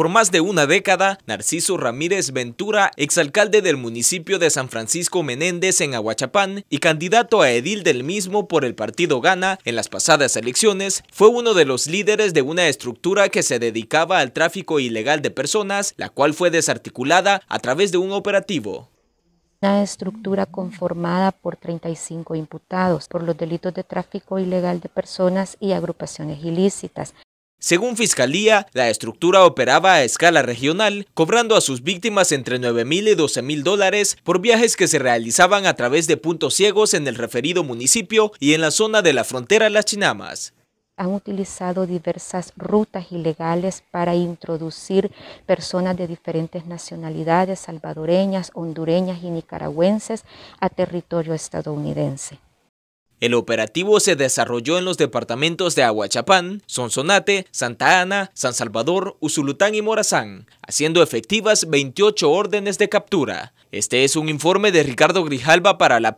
Por más de una década, Narciso Ramírez Ventura, exalcalde del municipio de San Francisco Menéndez en Aguachapán y candidato a edil del mismo por el partido Gana en las pasadas elecciones, fue uno de los líderes de una estructura que se dedicaba al tráfico ilegal de personas, la cual fue desarticulada a través de un operativo. Una estructura conformada por 35 imputados por los delitos de tráfico ilegal de personas y agrupaciones ilícitas, según Fiscalía, la estructura operaba a escala regional, cobrando a sus víctimas entre 9 mil y 12 mil dólares por viajes que se realizaban a través de puntos ciegos en el referido municipio y en la zona de la frontera Las Chinamas han utilizado diversas rutas ilegales para introducir personas de diferentes nacionalidades, salvadoreñas, hondureñas y nicaragüenses, a territorio estadounidense. El operativo se desarrolló en los departamentos de Aguachapán, Sonsonate, Santa Ana, San Salvador, Usulután y Morazán, haciendo efectivas 28 órdenes de captura. Este es un informe de Ricardo Grijalba para la